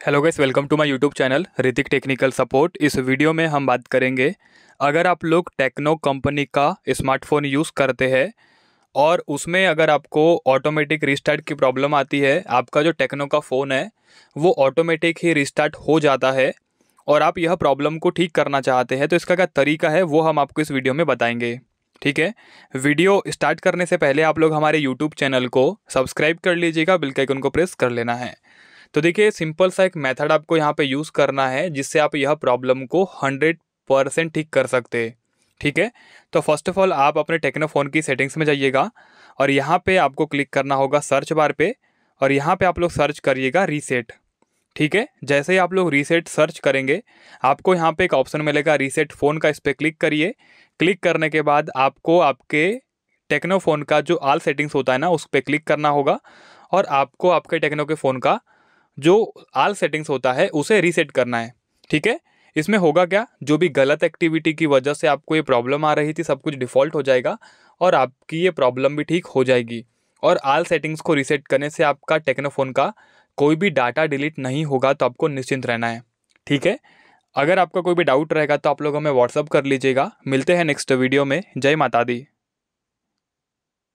Hello guys welcome to my YouTube channel Hrithik technical support इस video में हम बात करेंगे, अगर आप लोग टेक्नो कंपनी का स्मार्टफ़ोन यूज़ करते हैं, और उसमें अगर आपको ऑटोमेटिक रिस्टार्ट की प्रॉब्लम आती है, आपका जो टेक्नो का फ़ोन है, वो ऑटोमेटिक ही रिस्टार्ट हो जाता है, और आप यह प्रॉब्लम को ठीक करना चाहते हैं तो इसका क्या तरीका है, वो हम आपको इस वीडियो में बताएँगे। ठीक है? वीडियो स्टार्ट करने से पहले आप लोग हमारे यूट्यूब चैनल को सब्सक्राइब कर लीजिएगा बिल्कुल के आइकन को प्रेस कर लेना है। तो देखिए, सिंपल सा एक मेथड आपको यहाँ पे यूज़ करना है, जिससे आप यह प्रॉब्लम को हंड्रेड परसेंट ठीक कर सकते। हैं ठीक है? तो फ़र्स्ट ऑफ़ ऑल आप अपने टेक्नोफोन की सेटिंग्स में जाइएगा और यहाँ पे आपको क्लिक करना होगा सर्च बार पे और यहाँ पे आप लोग सर्च करिएगा रीसेट। ठीक है? जैसे ही आप लोग रीसेट सर्च करेंगे, आपको यहाँ पे एक ऑप्शन मिलेगा रीसेट फ़ोन का, इस पर क्लिक करिए। क्लिक करने के बाद आपको आपके टेक्नो फ़ोन का जो आल सेटिंग्स होता है ना, उस पर क्लिक करना होगा और आपको आपके टेक्नो के फ़ोन का जो आल सेटिंग्स होता है, उसे रीसेट करना है। ठीक है? इसमें होगा क्या? जो भी गलत एक्टिविटी की वजह से आपको ये प्रॉब्लम आ रही थी, सब कुछ डिफ़ॉल्ट हो जाएगा और आपकी ये प्रॉब्लम भी ठीक हो जाएगी। और आल सेटिंग्स को रीसेट करने से आपका टेक्नोफोन का कोई भी डाटा डिलीट नहीं होगा तो आपको निश्चिंत रहना है। ठीक है? अगर आपका कोई भी डाउट रहेगा तो आप लोग हमें व्हाट्सअप कर लीजिएगा। मिलते हैं नेक्स्ट वीडियो में। जय माता दी।